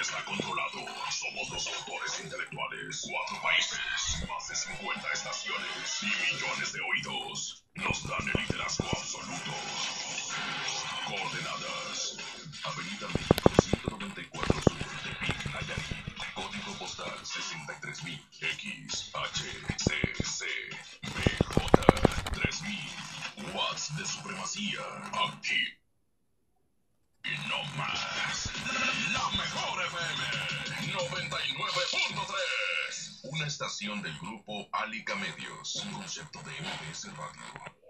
está controlado. Somos los autores intelectuales. Cuatro países, más de 50 estaciones y millones de oídos. Nos dan el liderazgo absoluto. Coordenadas. Avenida México 194 Sur, Tepic, Nayarit. Código postal 63000. X, H, C, C, B, J, 3000. Watts de supremacía. Aquí. Una estación del grupo Alica Medios. Un concepto de MBS Radio.